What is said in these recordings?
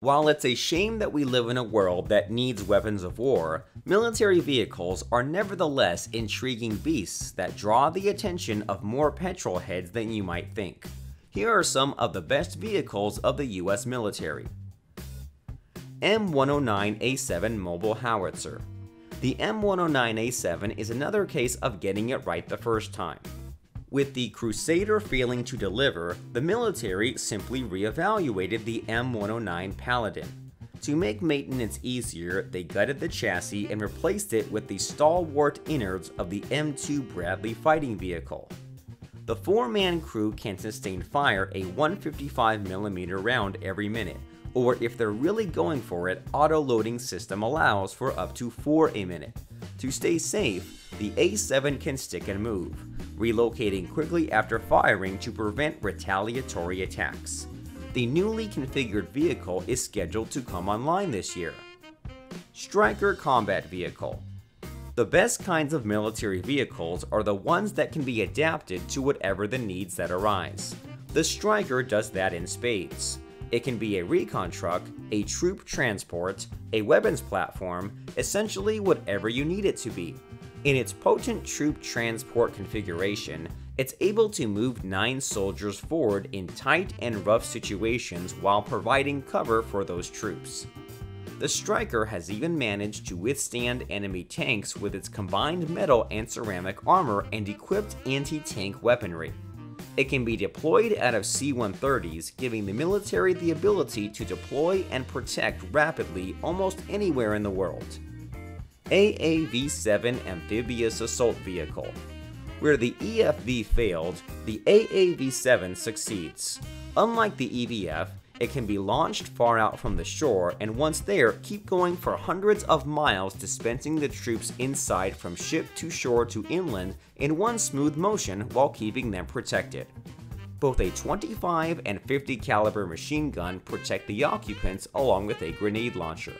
While it's a shame that we live in a world that needs weapons of war, military vehicles are nevertheless intriguing beasts that draw the attention of more petrol heads than you might think. Here are some of the best vehicles of the US military. M109A7 Mobile Howitzer The M109A7 is another case of getting it right the first time. With the Crusader failing to deliver, the military simply re-evaluated the M109 Paladin. To make maintenance easier, they gutted the chassis and replaced it with the stalwart innards of the M2 Bradley fighting vehicle. The four-man crew can sustain fire a 155mm round every minute, or if they're really going for it, auto-loading system allows for up to 4 a minute. To stay safe, the A7 can stick and move, relocating quickly after firing to prevent retaliatory attacks. The newly configured vehicle is scheduled to come online this year. Stryker Combat Vehicle The best kinds of military vehicles are the ones that can be adapted to whatever the needs that arise. The Stryker does that in spades. It can be a recon truck, a troop transport, a weapons platform, essentially whatever you need it to be. In its potent troop transport configuration, it's able to move 9 soldiers forward in tight and rough situations while providing cover for those troops. The Stryker has even managed to withstand enemy tanks with its combined metal and ceramic armor and equipped anti-tank weaponry. It can be deployed out of C-130s, giving the military the ability to deploy and protect rapidly almost anywhere in the world. AAV-7 Amphibious Assault Vehicle. Where the EFV failed, the AAV-7 succeeds. Unlike the EVF, it can be launched far out from the shore and once there, keep going for hundreds of miles dispensing the troops inside from ship to shore to inland in one smooth motion while keeping them protected. Both a 25 and 50 caliber machine gun protect the occupants along with a grenade launcher.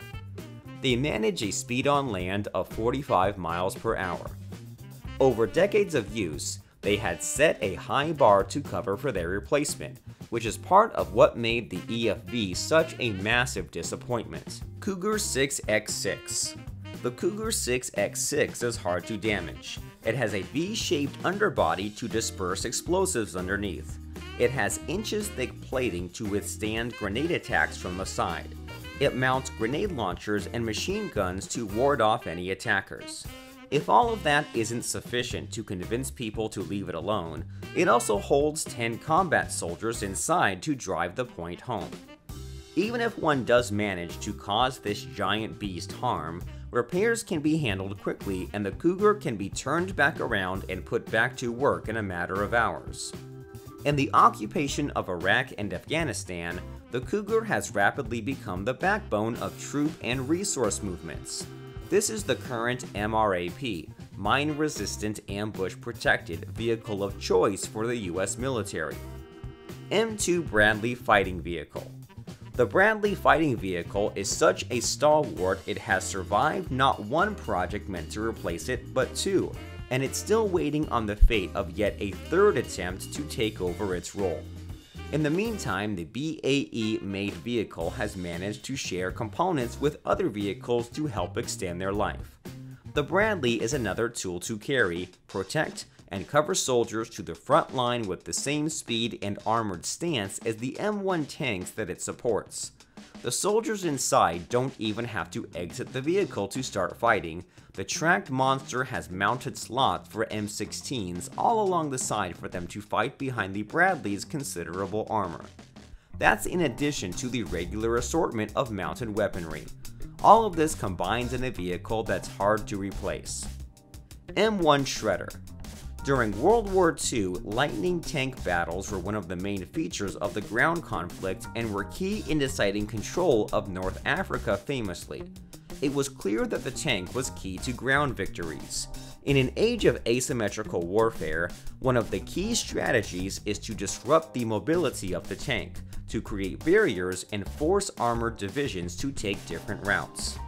They manage a speed on land of 45 miles per hour. Over decades of use, they had set a high bar to cover for their replacement, which is part of what made the EFV such a massive disappointment. Cougar 6X6 The Cougar 6X6 is hard to damage. It has a V-shaped underbody to disperse explosives underneath. It has inches thick plating to withstand grenade attacks from the side. It mounts grenade launchers and machine guns to ward off any attackers. If all of that isn't sufficient to convince people to leave it alone, it also holds 10 combat soldiers inside to drive the point home. Even if one does manage to cause this giant beast harm, repairs can be handled quickly and the Cougar can be turned back around and put back to work in a matter of hours. In the occupation of Iraq and Afghanistan, the Cougar has rapidly become the backbone of troop and resource movements. This is the current MRAP, Mine Resistant Ambush Protected vehicle of choice for the US military. M2 Bradley Fighting Vehicle The Bradley Fighting Vehicle is such a stalwart it has survived not one project meant to replace it, but two, and it's still waiting on the fate of yet a third attempt to take over its role. In the meantime, the BAE made vehicle has managed to share components with other vehicles to help extend their life. The Bradley is another tool to carry, protect, and cover soldiers to the front line with the same speed and armored stance as the M1 tanks that it supports. The soldiers inside don't even have to exit the vehicle to start fighting, the tracked monster has mounted slots for M16s all along the side for them to fight behind the Bradley's considerable armor. That's in addition to the regular assortment of mounted weaponry. All of this combines in a vehicle that's hard to replace. M1 Shredder during World War II, lightning tank battles were one of the main features of the ground conflict and were key in deciding control of North Africa famously it was clear that the tank was key to ground victories. In an age of asymmetrical warfare, one of the key strategies is to disrupt the mobility of the tank, to create barriers and force armored divisions to take different routes.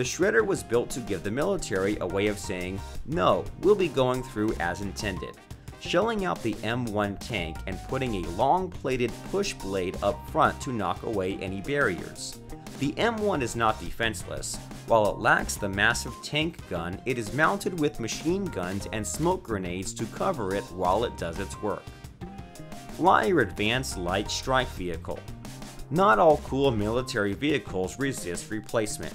The Shredder was built to give the military a way of saying, no, we'll be going through as intended. shelling out the M1 tank and putting a long-plated push blade up front to knock away any barriers. The M1 is not defenseless. While it lacks the massive tank gun, it is mounted with machine guns and smoke grenades to cover it while it does its work. Flyer Advanced Light Strike Vehicle Not all cool military vehicles resist replacement.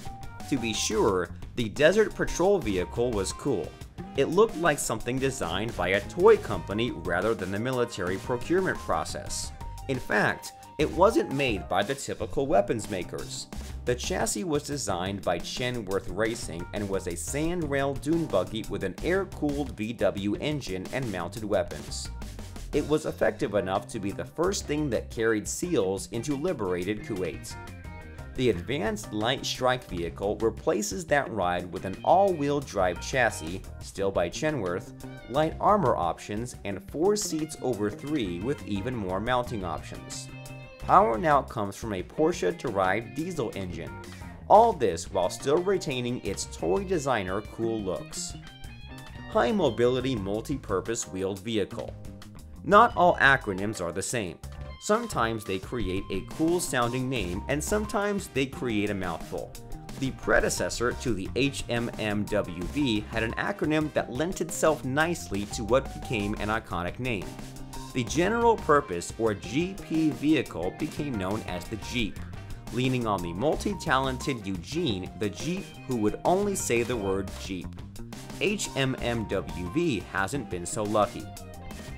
To be sure, the Desert Patrol vehicle was cool. It looked like something designed by a toy company rather than the military procurement process. In fact, it wasn't made by the typical weapons makers. The chassis was designed by Chenowth Racing and was a sand rail dune buggy with an air-cooled VW engine and mounted weapons. It was effective enough to be the first thing that carried SEALs into liberated Kuwait. The Advanced Light Strike vehicle replaces that ride with an all-wheel drive chassis, still by Chenowth, light armor options, and 4 seats over 3 with even more mounting options. Power now comes from a Porsche-derived diesel engine. All this while still retaining its toy designer cool looks. High Mobility Multi-Purpose Wheeled Vehicle Not all acronyms are the same. Sometimes they create a cool sounding name and sometimes they create a mouthful. The predecessor to the HMMWV had an acronym that lent itself nicely to what became an iconic name. The general purpose or GP vehicle became known as the Jeep, leaning on the multi-talented Eugene, the Jeep who would only say the word Jeep. HMMWV hasn't been so lucky.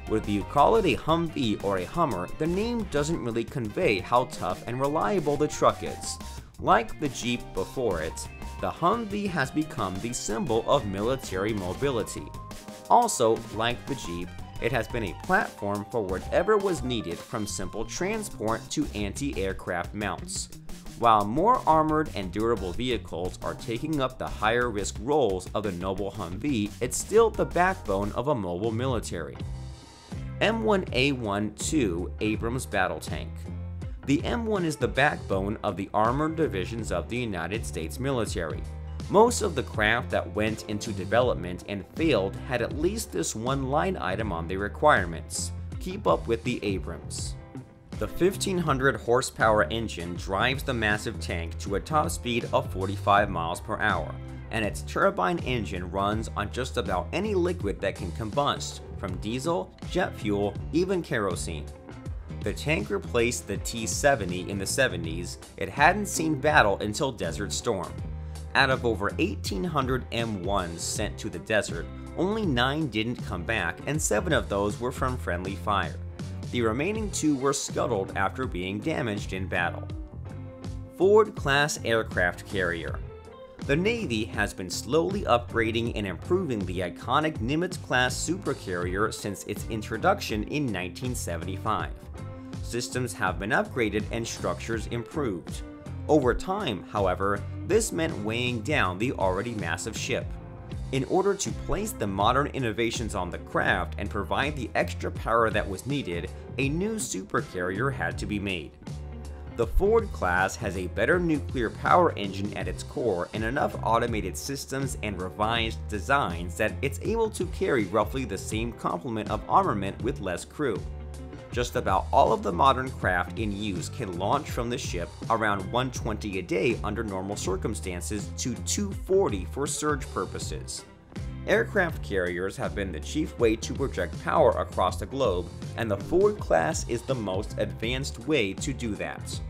Whether you call it a Humvee or a Hummer, the name doesn't really convey how tough and reliable the truck is. Like the Jeep before it, the Humvee has become the symbol of military mobility. Also, like the Jeep, it has been a platform for whatever was needed from simple transport to anti-aircraft mounts. While more armored and durable vehicles are taking up the higher risk roles of the noble Humvee, it's still the backbone of a mobile military. M1A12 Abrams Battle Tank. The M1 is the backbone of the armored divisions of the United States military. Most of the craft that went into development and failed had at least this one line item on their requirements keep up with the Abrams. The 1500 horsepower engine drives the massive tank to a top speed of 45 miles per hour, and its turbine engine runs on just about any liquid that can combust, from diesel, jet fuel, even kerosene. The tank replaced the T-70 in the 70s, it hadn't seen battle until Desert Storm. Out of over 1800 M1s sent to the desert, only 9 didn't come back and 7 of those were from friendly fire. The remaining 2 were scuttled after being damaged in battle. Ford-class aircraft carrier the Navy has been slowly upgrading and improving the iconic Nimitz-class supercarrier since its introduction in 1975. Systems have been upgraded and structures improved. Over time, however, this meant weighing down the already massive ship. In order to place the modern innovations on the craft and provide the extra power that was needed, a new supercarrier had to be made. The Ford class has a better nuclear power engine at its core and enough automated systems and revised designs that it's able to carry roughly the same complement of armament with less crew. Just about all of the modern craft in use can launch from the ship around 120 a day under normal circumstances to 240 for surge purposes. Aircraft carriers have been the chief way to project power across the globe, and the Ford class is the most advanced way to do that.